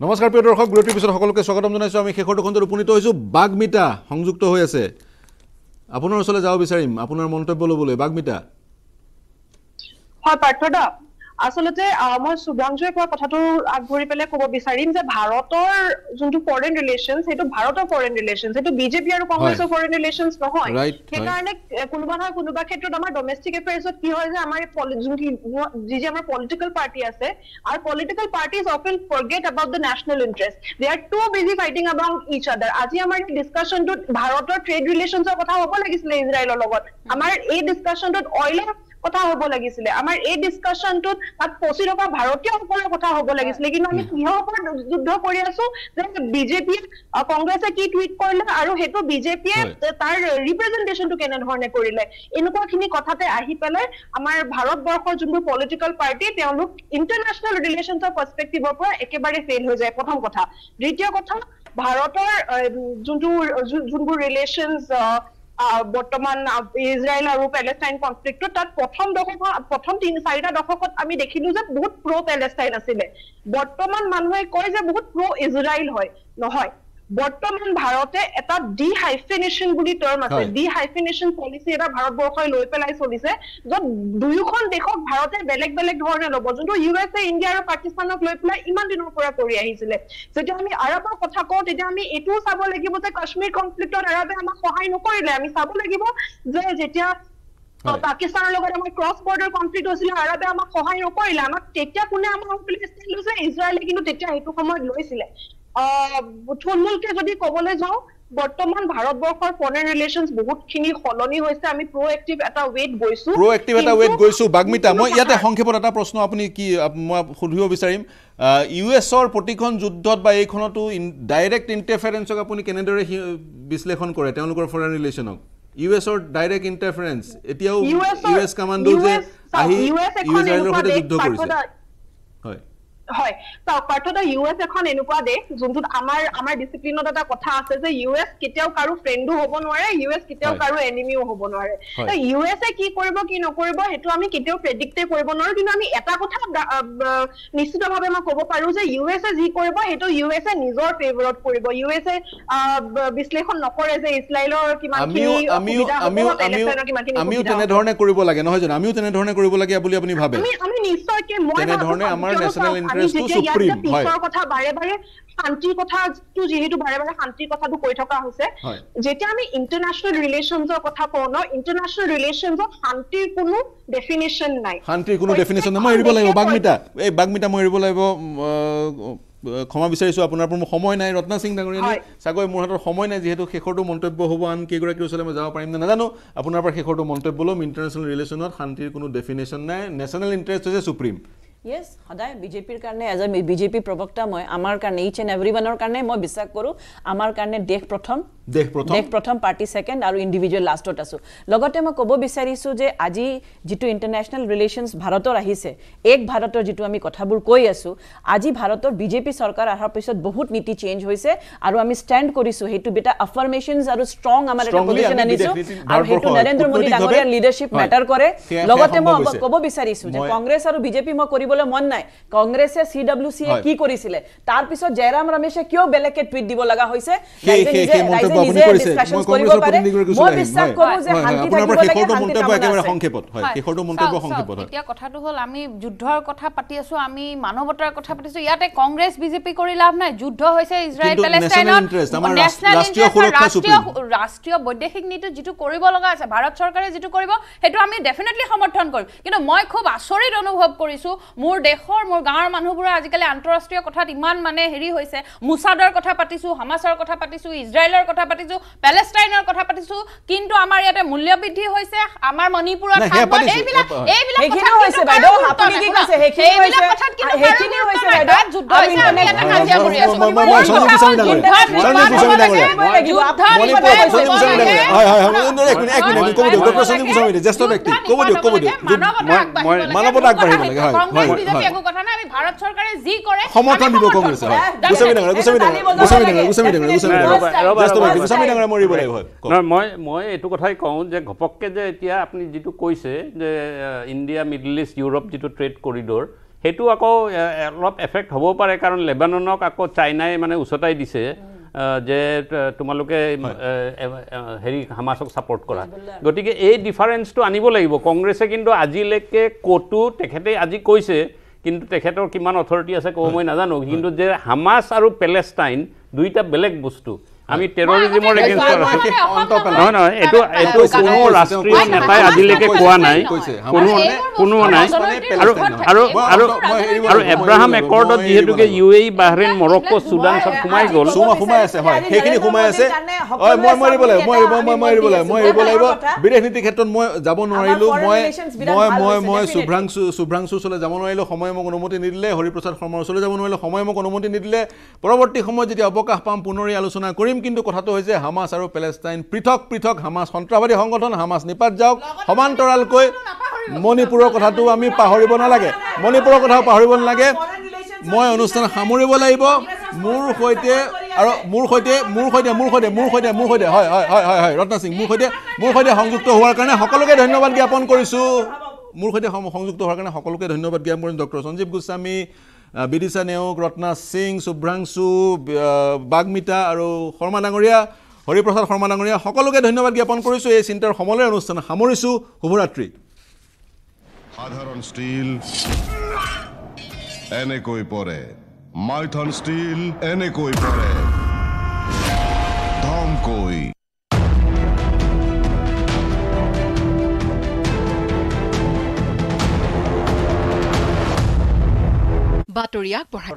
নমস্কাৰ প্ৰিয় দৰ্শক বিৰতিৰ পিছত সকলোকে স্বাগতম জনাইছোঁ। আমি শেষৰ দোখনটোত উপনীত হৈছোঁ। বাঘমিতা সংযুক্ত হৈ আছে। আপোনাৰ ওচৰলৈ যাব বিচাৰিম। আপোনাৰ মন্তব্য ল'বলৈ। বাঘমিতা হয় পাৰ্থদা। আচলতে মই শুভ্ৰাংশুৱে কোৱা কথাটো আগবঢ়ি পেলাই ক'ব বিচাৰিম যে ভাৰতৰ যোনটো ফৰেইন ৰিলেশ্যন সেইটো ভাৰতৰ ফৰেইন ৰিলেশ্যন সেইটো বিজেপি আৰু কংগ্ৰেছৰ ফৰেইন ৰিলেশ্যন নহয়। সেইকাৰণে কোনোবা নহয় কোনোবা ক্ষেত্ৰত আমাৰ ডমেষ্টিক এফেয়াৰ্ছত কি হয় যে আমাৰ এই যি যি আমাৰ পলিটিকেল পাৰ্টি আছে আৰু political parties often forget about the national interest they are too busy fighting about each other আজি আমাৰ ডিছকাশ্যনটোত ভাৰতৰ ট্ৰেড ৰিলেশ্যনছৰ কথা হ'ব লাগিছিলে ইজৰাইলৰ লগত। আমাৰ এই ডিছকাশ্যনটোত অইলৰ কথা হ'ব লাগিছিলে। আমাৰ এই ডিছকাশ্যনটোত তাত ফচি থকা ভাৰতীয়সকলৰ কথা হ'ব লাগিছিলে। কিন্তু আমি কিহৰ ওপৰত যুদ্ধ কৰি আছো যে বিজেপিয়ে কংগ্ৰেছে কি টুইট কৰিলে আৰু সেইটো বিজেপিয়ে। তাৰ ৰিপ্ৰেজেন্টেশ্যনটো কেনেধৰণে কৰিলে? এনেকুৱা খিনি কথাতে আহি পেলাই আমাৰ ভাৰতবৰ্ষৰ যোনবোৰ পলিটিকেল পাৰ্টি তেওঁলোক ইণ্টাৰনেশ্যনেল ৰিলেশ্যনছৰ পাৰ্চপেক্টিভৰ পৰা একেবাৰে ফেইল হৈ যায়। প্ৰথম কথা। দ্বিতীয় কথা ভাৰতৰ যোনটো যোনবোৰ ৰিলেশ্যনছ বৰ্তমান ইজৰাইল আৰু পেলেষ্টাইন কনফ্লিক্টত তাত প্ৰথম দশকত প্ৰথম তিনি চাৰিটা দশকত আমি দেখিলো যে বহুত প্ৰ পেলেষ্টাইন আছিলে। বৰ্তমান মানুহে কয় যে বহুত প্ৰ ইজৰাইল হয় নহয়। বৰ্তমান ভাৰতে এটা ডি হাইফিনেশ্যন বুলি টাৰ্ম আছে। ডি হাইফিনেশ্যন পলিচি এটা ভাৰতবৰ্ষই লৈ পেলাই চলিছে য'ত দুয়োখন দেশক ভাৰতে বেলেগ বেলেগ ধৰণে ল'ব যোনটো ইউ এছ এ ইণ্ডিয়া আৰু পাকিস্তানক লৈ পেলাই ইমান দিনৰ পৰা কৰি আহিছিলে। যেতিয়া আমি আৰৱৰ কথা কওঁ তেতিয়া আমি এইটোও চাব লাগিব যে কাশ্মীৰ কনফ্লিক্টত আৰৱে আমাক সহায় নকৰিলে। আমি চাব লাগিব যে যেতিয়া। পাকিস্তানৰ লগত আমাৰ ক্ৰছ বৰ্ডাৰ কনফ্লিক্ট হৈছিলে আৰবে আমাক সহায় নকৰিলে। আমাক তেতিয়া কোনে আমাৰ ষ্টেণ্ড লৈছে? ইজৰাইলে কিন্তু তেতিয়া সেইটো সময়ত লৈছিলে। থুলমূলকে যদি কবলৈ যাওঁ বৰ্তমান ভাৰতবৰ্ষৰ ফৰেইন ৰিলেশ্যনছ বহুতখিনি সলনি হৈছে। আমি প্ৰ এটা ৱেট গৈছো। প্ৰ এটা ৱেট গৈছোঁ। বাঘমিতা মই ইয়াতে সংক্ষেপত এটা প্ৰশ্ন আপুনি কি মই সুধিব বিচাৰিম। ইউ এছৰ প্ৰতিখন যুদ্ধত বা এইখনতো ডাইৰেক্ট ইণ্টাৰফাৰেঞ্চক আপুনি কেনেদৰে বিশ্লেষণ কৰে? তেওঁলোকৰ ফৰেইন ৰিলেশ্যনক ইউ এছৰ ডাইৰেক্ট ইণ্টাৰফাৰেঞ্চ এতিয়াও ইউ এছ কামাণ্ডো যে আহি ইজৰাইলৰ সৈতে যুদ্ধ কৰিছে। হয়। হয় চাওক পাৰ্থত ইউ এছ এখন এনেকুৱা দেশ যোনটোত আমাৰ আমাৰ ডিচিপ্লিনত এটা কথা আছে যে ইউ এছ কেতিয়াও কাৰো ফ্ৰেণ্ডো হ'ব নোৱাৰে ইউ এছ কেতিয়াও। কাৰো এনিমিও হ'ব নোৱাৰে। ইউ এছ এ কি কৰিব কি নকৰিব সেইটো আমি কেতিয়াও প্ৰেডিক্টে কৰিব নোৱাৰো কিন্তু আমি এটা কথা নিশ্চিতভাৱে মই ক'ব পাৰো যে ইউ এছ এ যি কৰিব সেইটো ইউ এছ এ নিজৰ ফেভৰত কৰিব ইউ এছ এ বিশ্লেষণ নকৰে যে ইছৰাইলৰ কিমানখিনি আমিও। তেনেধৰণে কৰিব লাগে নহয় জানো আমিও তেনেধৰণে কৰিব লাগে বুলি আপুনি ভাবে আমি নিশ্চয়কে মই তেনেধৰণে আমাৰ চাওক, আমি interest টো যেতিয়া ইয়াত supreme, যে পিছৰ হয়। কথা বাৰে বাৰে শান্তিৰ কথাটো যিহেতু বাৰে বাৰে শান্তিৰ কথাটো কৈ থকা হৈছে হয়। যেতিয়া আমি ইণ্টাৰনেশ্যনেল ৰিলেশ্যনছৰ কথা কওঁ ন ইণ্টাৰনেশ্যনেল ৰিলেশ্যনছত শান্তিৰ কোনো ডেফিনেশ্যন নাই। শান্তিৰ কোনো ডেফিনেশ্যন নাই। মই এৰিব লাগিব বাঘমিতা এই বাঘমিতা মই এৰিব লাগিব উম, আহ, ক্ষমা বিচাৰিছোঁ। আপোনাৰ পৰা মোৰ সময় নাই ৰত্না সিং ডাঙৰীয়ানী। হয়। চাগৈ মোৰ হাতত সময় নাই যিহেতু শেষৰটো মন্তব্য হ'ব আন কেইগৰাকীৰ ওচৰলৈ মই যাব পাৰিম নে নাজানো। আপোনাৰ পৰা শেষৰটো মন্তব্য ল'ম। ইণ্টাৰনেশ্যনেল ৰিলেশ্যনত শান্তিৰ কোনো ডেফিনেশ্যন নাই। নেশ্যনেল ইণ্টাৰেষ্ট হৈছে সুপ্ৰিম য়েছ সদায় বিজেপিৰ কাৰণে এজ এ বিজেপি প্ৰবক্তা মই আমাৰ কাৰণে ইচ এণ্ড এভৰি ওৱানৰ কাৰণে মই বিশ্বাস কৰোঁ আমাৰ কাৰণে দেশ প্ৰথম। দেশ প্ৰথম দেশ প্ৰথম পাৰ্টি ছেকেণ্ড আৰু ইণ্ডিভিজুৱেল লাষ্টত আছোঁ লগতে মই ক'ব বিচাৰিছোঁ যে আজি যিটো ইণ্টাৰনেশ্যনেল ৰিলেশ্যনছ ভাৰতৰ আহিছে এক ভাৰতৰ যিটো আমি কথাবোৰ কৈ আছোঁ আজি ভাৰতৰ বিজেপি চৰকাৰ অহাৰ পিছত বহুত নীতি চেঞ্জ হৈছে আৰু আমি ষ্টেণ্ড কৰিছোঁ সেইটো বেটা আফাৰ্মেশ্যনছ আৰু ষ্ট্ৰং আমাৰ এটা পজিশ্যন আনিছোঁ আৰু সেইটো নৰেন্দ্ৰ মোদী ডাঙৰীয়াৰ লিডাৰশ্বিপ। মেটাৰ কৰে লগতে মই। ক'ব বিচাৰিছোঁ যে কংগ্ৰেছ আৰু বিজেপি মই কৰিবলৈ মন নাই কংগ্ৰেছে চি ডাব্লিউ চিয়ে। কি কৰিছিলে তাৰ পিছত জয়ৰাম ৰমেশে কিয় বেলেগকে টুইট দিব লগা হৈছে ৰাইজে মন্তব্য ৰাইজে আপুনি নিজে কৰিছে। discussions মই কৰিব কংগ্ৰেছৰ পাৰে প্ৰতিনিধিগৰাকীৰ মই ওচৰলৈ বিশ্বাস আহিম। কৰোঁ হয়, যে হয়, শান্তি আপোনাৰ থাকিব পৰা লাগে শেষৰটো শান্তি মন্তব্য কামনা একেবাৰে আছে। সংক্ষেপত হয় হয়। শেষৰটো মন্তব্য চাওক, সংক্ষেপত চাওক, হয় এতিয়া কথাটো হ'ল আমি যুদ্ধৰ কথা পাতি আছো আমি মানৱতাৰ কথা পাতিছো ইয়াতে কংগ্ৰেছ বিজেপি কৰি লাভ নাই যুদ্ধ হৈছে ইজৰাইল পেলেষ্টাইনত। ৰাষ্ট্ৰীয় বৈদেশিক নীতি যিটো কৰিব লগা আছে ভাৰত চৰকাৰে যিটো কৰিব সেইটো আমি ডেফিনেটলি সমৰ্থন কৰিম কিন্তু মই খুব আচৰিত অনুভৱ কৰিছো মোৰ দেশৰ মোৰ গাঁৱৰ মানুহবোৰে আজিকালি আন্তঃৰাষ্ট্ৰীয় কথাত ইমান মানে হেৰি হৈছে মুছাদৰ কথা পাতিছো হামাছৰ কথা পাতিছো ইজৰাইলৰ কথা পাতিছো পেলেষ্টাইনৰ কথা পাতিছো কিন্তু আমাৰ ইয়াতে মূল্য বৃদ্ধি হৈছে আমাৰ মণিপুৰত সেইখিনিও কথাত হৈছে বাইদেউ, আপুনি। কি কৈছে? হৈছে-। বাইদেউ। যুদ্ধ মানৱতা আগবাঢ়িব লাগে হয় হয় হয় একো কথা নাই আমি ভাৰত চৰকাৰে যি কৰে সমৰ্থন দিব কংগ্ৰেছে গোস্বামী গোস্বামী গোস্বামী গোস্বামী গোস্বামী। গোস্বামী মৰিব লাগিব। নহয় মই মই এইটো কথাই কওঁ যে ঘপককৈ যে এতিয়া আপুনি যিটো কৈছে যে ইণ্ডিয়া মিডল ইষ্ট ইউৰোপ যিটো ট্ৰেড কৰিডৰ সেইটো আকৌ অলপ এফেক্ট হ'ব পাৰে কাৰণ লেবাননক আকৌ চাইনাই মানে উচতাই দিছে যে তোমালোকে হেৰি হামাছক ছাপৰ্ট কৰা। গতিকে এই ডিফাৰেঞ্চটো আনিব লাগিব। কংগ্ৰেছে কিন্তু আজিলৈকে ক'তো তেখেতে আজি কৈছে কিন্তু তেখেতৰ কিমান অথৰিটি আছে ক'ব মই নাজানো। কিন্তু যে হামাছ আৰু পেলেষ্টাইন দুইটা বেলেগ বস্তু। আমি টেৰৰিজিমৰ এগেইনষ্টত আছোঁ পেলাই। নহয় নহয় এইটো এইটো কোনো ৰাষ্ট্ৰীয় নেতাই আজিলৈকে কোৱা নাই। কোনো। কোনো নাই। আৰু আৰু আৰু আৰু এব্ৰাহাম একৰ্ডত যিহেতুকে U A Bahrain Morocco Sudan চব সোমাই গ'ল। সোমাই আছে হয়। সেইখিনি সোমাই আছে। হয় মই মই এৰিব লাগিব মই এৰিব মই মই এৰিব লাগিব মই এৰিব লাগিব। বিদেশ নীতিৰ ক্ষেত্ৰত মই যাব নোৱাৰিলো। মই মই মই মই শুভ্ৰাংশু ওচৰলৈ যাব নোৱাৰিলো। সময় মোক অনুমতি নিদিলে হৰিপ্ৰসাদ শৰ্মাৰ ওচৰলৈ যাব নোৱাৰিলো। সময় মোক অনুমতি নিদিলে পৰৱৰ্তী সময়ত যেতিয়া অৱকাশ পাম পুনৰি আলোচনা কৰিম কিন্তু কথাটো হৈছে হামাছ আৰু পেলেষ্টাইন পৃথক পৃথক হামাছ সন্ত্ৰাসবাদী সংগঠন হামাছ নিপাত যাওক সমান্তৰালকৈ মণিপুৰৰ কথাটো আমি পাহৰিব নালাগে। মণিপুৰৰ কথাও পাহৰিব নালাগে। মই অনুষ্ঠান সামৰিব লাগিব। মোৰ সৈতে আৰু মোৰ সৈতে মোৰ সৈতে মোৰ সৈতে মোৰ সৈতে মোৰ সৈতে হয় হয় হয় হয় হয় ৰত্না সিং মোৰ সৈতে মোৰ সৈতে সংযুক্ত হোৱাৰ কাৰণে সকলোকে ধন্যবাদ জ্ঞাপন কৰিছোঁ। মোৰ সৈতে সংযুক্ত হোৱাৰ কাৰণে সকলোকে ধন্যবাদ জ্ঞাপন কৰিছোঁ। ডক্টৰ সঞ্জীৱ গোস্বামী বিদিশা নেওগ ৰত্না সিং শুভ্ৰাংশু বাগ্মিতা আৰু শৰ্মা ডাঙৰীয়া হৰিপ্ৰসাদ শৰ্মা ডাঙৰীয়া সকলোকে ধন্যবাদ জ্ঞাপন কৰিছোঁ। এই চিন্তাৰ সমলেৰ অনুষ্ঠান সামৰিছোঁ। শুভৰাত্ৰি। সাধাৰণ ষ্টীল এনেকৈ পৰে। মাইথন ষ্টীল এনেকৈ পৰে। বাতৰি আগবঢ়াই